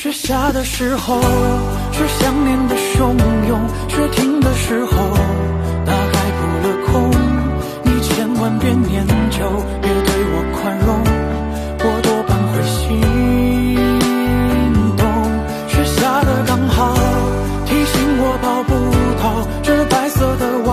雪下的时候是想念的汹涌，雪停的时候大概扑了空。你千万别念旧，别对我宽容，我多半会心动。雪下的刚好提醒我抱不到这白色的我。